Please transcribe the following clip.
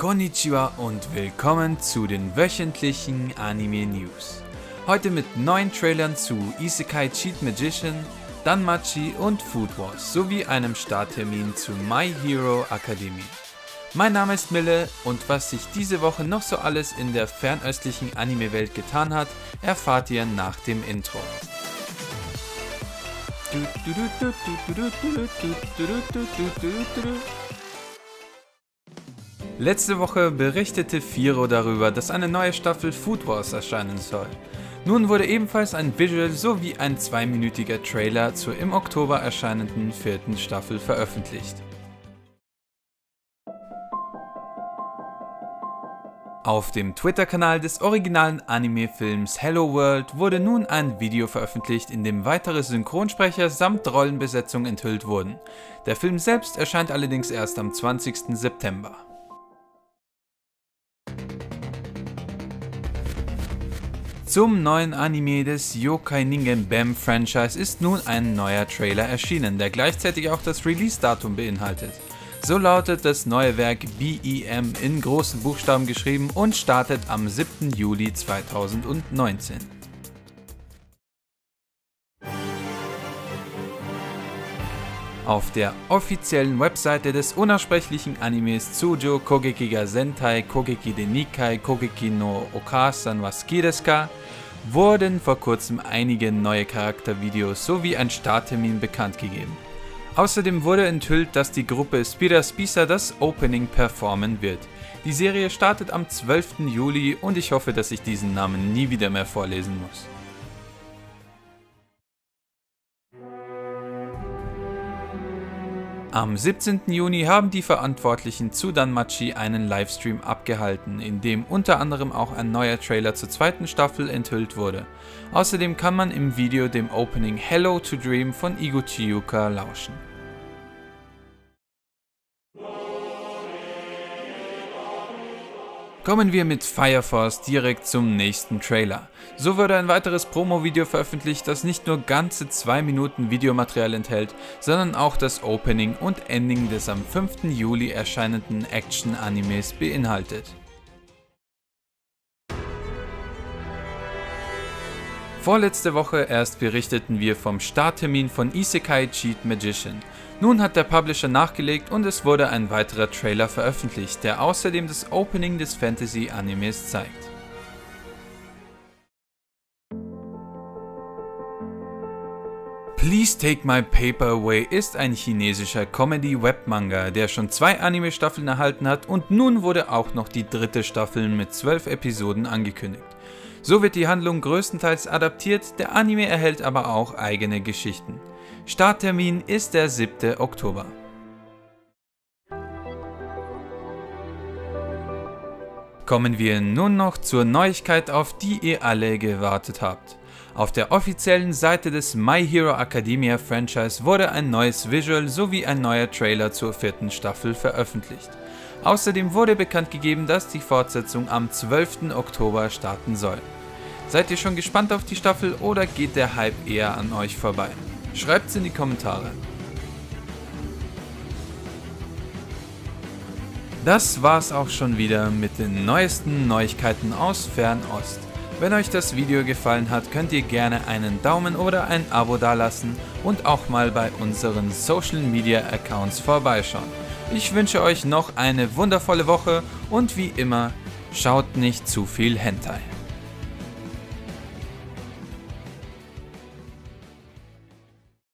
Konnichiwa und willkommen zu den wöchentlichen Anime News. Heute mit neuen Trailern zu Isekai Cheat Magician, Danmachi und Food Wars sowie einem Starttermin zu My Hero Academy. Mein Name ist Mille und was sich diese Woche noch so alles in der fernöstlichen Anime-Welt getan hat, erfahrt ihr nach dem Intro. Letzte Woche berichtete Firo darüber, dass eine neue Staffel Food Wars erscheinen soll. Nun wurde ebenfalls ein Visual sowie ein zweiminütiger Trailer zur im Oktober erscheinenden vierten Staffel veröffentlicht. Auf dem Twitter-Kanal des originalen Anime-Films Hello World wurde nun ein Video veröffentlicht, in dem weitere Synchronsprecher samt Rollenbesetzung enthüllt wurden. Der Film selbst erscheint allerdings erst am 20. September. Zum neuen Anime des Yokai Ningen Bam Franchise ist nun ein neuer Trailer erschienen, der gleichzeitig auch das Release-Datum beinhaltet. So lautet das neue Werk BEM in großen Buchstaben geschrieben und startet am 7. Juli 2019. Auf der offiziellen Webseite des unaussprechlichen Animes Tsujo Kogeki ga Sentai Kogeki de Nikai Kogeki no Okasan wa Skideska wurden vor kurzem einige neue Charaktervideos sowie ein Starttermin bekannt gegeben. Außerdem wurde enthüllt, dass die Gruppe Spira Spisa das Opening performen wird. Die Serie startet am 12. Juli und ich hoffe, dass ich diesen Namen nie wieder mehr vorlesen muss. Am 17. Juni haben die Verantwortlichen zu Danmachi einen Livestream abgehalten, in dem unter anderem auch ein neuer Trailer zur zweiten Staffel enthüllt wurde. Außerdem kann man im Video dem Opening Hello to Dream von Igo Chiyuka lauschen. Kommen wir mit Fire Force direkt zum nächsten Trailer. So wurde ein weiteres Promo-Video veröffentlicht, das nicht nur ganze 2 Minuten Videomaterial enthält, sondern auch das Opening und Ending des am 5. Juli erscheinenden Action-Animes beinhaltet. Vorletzte Woche erst berichteten wir vom Starttermin von Isekai Cheat Magician nun hat der Publisher nachgelegt und es wurde ein weiterer Trailer veröffentlicht, der außerdem das Opening des Fantasy-Animes zeigt. Please Take My Paper Away ist ein chinesischer Comedy-Webmanga, der schon zwei Anime-Staffeln erhalten hat und nun wurde auch noch die dritte Staffel mit zwölf Episoden angekündigt. So wird die Handlung größtenteils adaptiert, der Anime erhält aber auch eigene Geschichten. Starttermin ist der 7. Oktober. Kommen wir nun noch zur Neuigkeit, auf die ihr alle gewartet habt. Auf der offiziellen Seite des My Hero Academia Franchise wurde ein neues Visual sowie ein neuer Trailer zur vierten Staffel veröffentlicht. Außerdem wurde bekannt gegeben, dass die Fortsetzung am 12. Oktober starten soll. Seid ihr schon gespannt auf die Staffel oder geht der Hype eher an euch vorbei? Schreibt's in die Kommentare. Das war's auch schon wieder mit den neuesten Neuigkeiten aus Fernost. Wenn euch das Video gefallen hat, könnt ihr gerne einen Daumen oder ein Abo dalassen und auch mal bei unseren Social Media Accounts vorbeischauen. Ich wünsche euch noch eine wundervolle Woche und wie immer, schaut nicht zu viel Hentai.